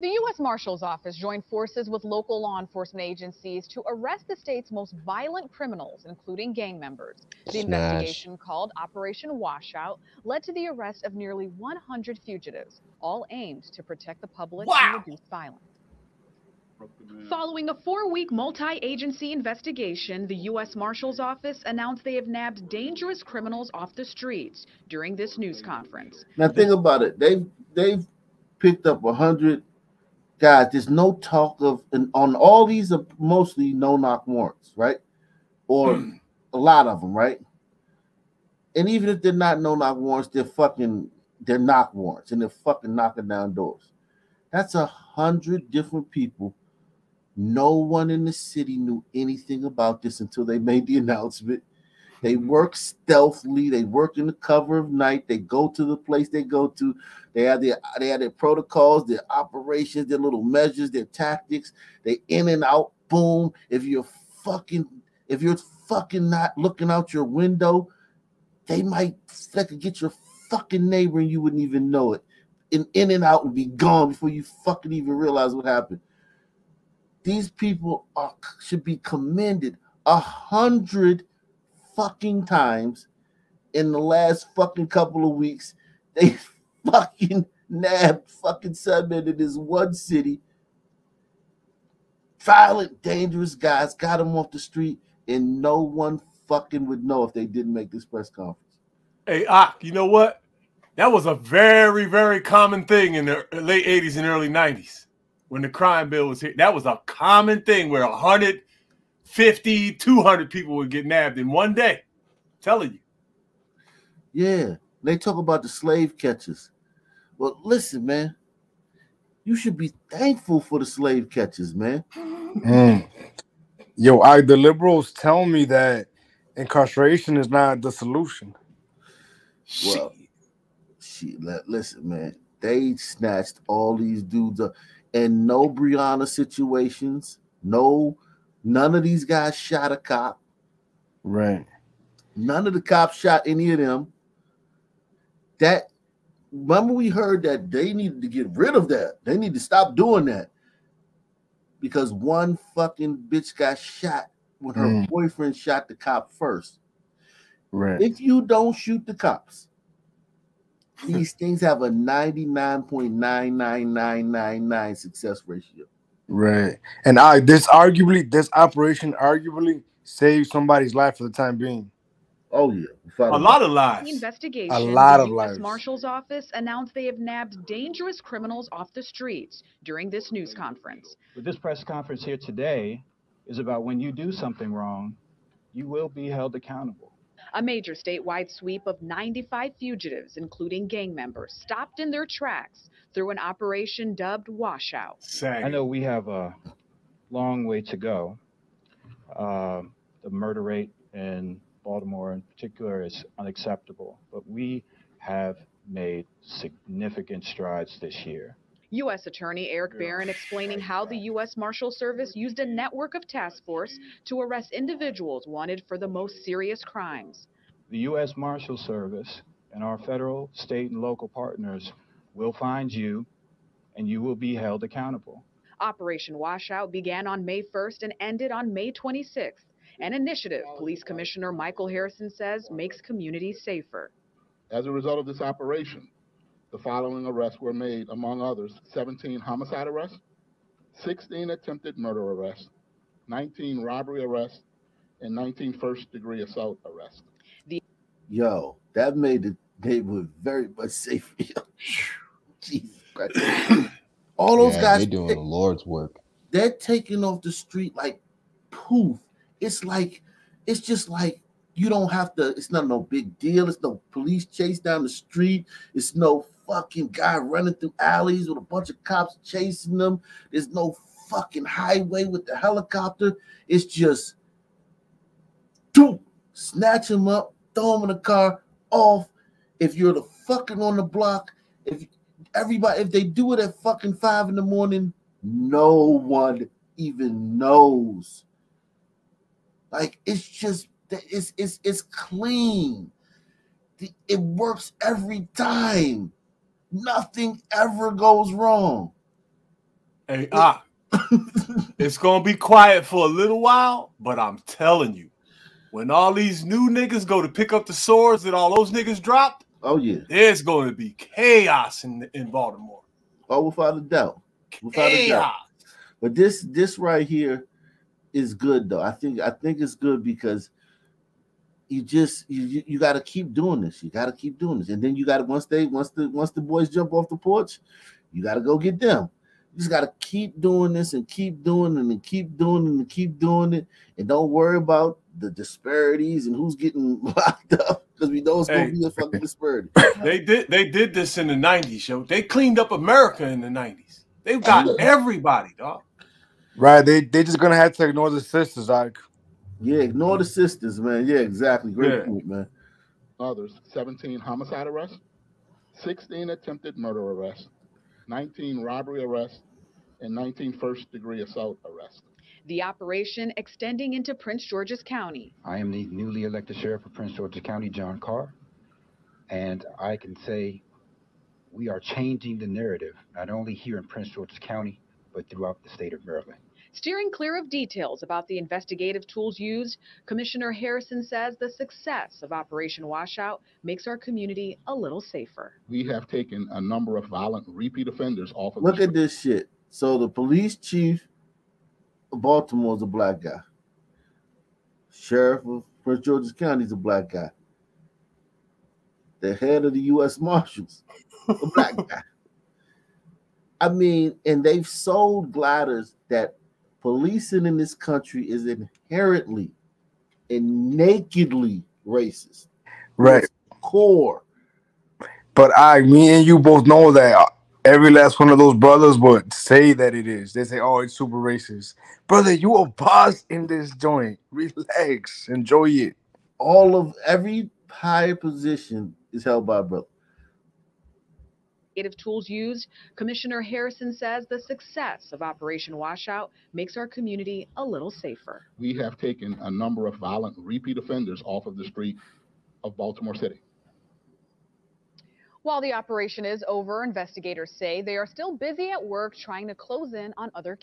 The U.S. Marshal's Office joined forces with local law enforcement agencies to arrest the state's most violent criminals, including gang members. The Smash. investigation, called Operation Washout, led to the arrest of nearly 100 fugitives, all aimed to protect the public and reduce violence. Following a four week multi agency investigation, the U.S. Marshal's Office announced they have nabbed dangerous criminals off the streets during this news conference. Now think about it. They've they've picked up a hundred guys. There's no talk of and on all these are mostly no knock warrants, right? Or hmm. a lot of them, right? And even if they're not no knock warrants, they're fucking they're knock warrants and they're fucking knocking down doors. That's a hundred different people. No one in the city knew anything about this until they made the announcement. They work stealthily. They work in the cover of night. They go to the place they go to. They have their they have their protocols, their operations, their little measures, their tactics. They in and out. Boom. If you're fucking if you're fucking not looking out your window, they might could get your fucking neighbor and you wouldn't even know it. And in and out and be gone before you fucking even realize what happened. These people are should be commended a hundred fucking times in the last fucking couple of weeks. They fucking nabbed fucking Sudman in this one city. Violent, dangerous guys got them off the street, and no one fucking would know if they didn't make this press conference. Hey, Ak, you know what? That was a very, very common thing in the late 80s and early 90s when the crime bill was here. That was a common thing where 150, 200 people would get nabbed in one day. telling you. Yeah, they talk about the slave catchers. Well, listen, man, you should be thankful for the slave catchers, man. Mm. Yo, I the liberals tell me that incarceration is not the solution. Well, she let listen, man. They snatched all these dudes up, and no Breonna situations. No, none of these guys shot a cop. Right. None of the cops shot any of them. That remember we heard that they needed to get rid of that. They need to stop doing that because one fucking bitch got shot when her Mm. boyfriend shot the cop first. Right. If you don't shoot the cops, these things have a 99.99999 success ratio. Right. And I this arguably this operation arguably saved somebody's life for the time being. Oh yeah. A lot of lives. The investigation, A lot the of U.S. lives. Marshal's Office announced they have nabbed dangerous criminals off the streets during this news conference. But this press conference here today is about when you do something wrong, you will be held accountable. A major statewide sweep of 95 fugitives, including gang members, stopped in their tracks through an operation dubbed Washout. I know we have a long way to go. Uh, the murder rate in Baltimore, in particular, is unacceptable, but we have made significant strides this year. U.S. Attorney Erek Barron explaining how the U.S. Marshal Service used a network of task force to arrest individuals wanted for the most serious crimes. The U.S. Marshal Service and our federal, state, and local partners will find you and you will be held accountable. Operation Washout began on May 1st and ended on May 26th. An initiative, Police Commissioner Michael Harrison says, makes communities safer. As a result of this operation, the following arrests were made, among others 17 homicide arrests, 16 attempted murder arrests, 19 robbery arrests, and 19 first degree assault arrests. Yo, that made the neighborhood very much safer. Jesus Christ. All those Yeah, guys They're doing the Lord's work. they're taking off the street like poof. It's like it's just like you don't have to. It's not no big deal. It's no police chase down the street. It's no fucking guy running through alleys with a bunch of cops chasing them. There's no fucking highway with the helicopter. It's just doom, snatch him up, throw him in the car, off. If you're the fucking on the block, if everybody, if they do it at fucking five in the morning, no one even knows. Like it's just it's it's it's clean. It works every time. Nothing ever goes wrong. Hey, ah, it's gonna be quiet for a little while, but I'm telling you, when all these new niggas go to pick up the swords that all those niggas dropped, Oh yeah. there's going to be chaos in in Baltimore. Oh, without a doubt. Without a doubt. But this this right here is good though. I think I think it's good because you just you you, you got to keep doing this. You got to keep doing this, and then you got to once they once the once the boys jump off the porch, you got to go get them. You just got to keep doing this and keep doing it and keep doing it and keep doing it, and don't worry about the disparities and who's getting locked up because we know it's gonna Hey. be a fucking disparity. They did they did this in the 90s, yo. They cleaned up America in the 90s. They've got everybody, dog. Right. They they just gonna have to ignore the sisters, like Yeah, ignore the sisters, man. Yeah, exactly. Great Yeah. point, man. Others, 17 homicide arrests, 16 attempted murder arrests, 19 robbery arrests, and 19 first degree assault arrests. The operation extending into Prince George's County. I am the newly elected sheriff of Prince George's County, John Carr, and I can say we are changing the narrative, not only here in Prince George's County, but throughout the state of Maryland. Steering clear of details about the investigative tools used, Commissioner Harrison says the success of Operation Washout makes our community a little safer. We have taken a number of violent repeat offenders off of Look the at this shit. So the police chief of Baltimore is a black guy. Sheriff of Prince George's County is a black guy. The head of the U.S. Marshals, a black guy. I mean, and they've sold gliders that policing in this country is inherently and nakedly racist. right. Core. But I, me and you both know that every last one of those brothers would say that it is. They say, "Oh, it's super racist." Brother, you a boss in this joint. Relax, enjoy it. All of every high position is held by a brother. Investigative tools used, Commissioner Harrison says the success of Operation Washout makes our community a little safer. We have taken a number of violent repeat offenders off of the street of Baltimore City. While the operation is over, investigators say they are still busy at work trying to close in on other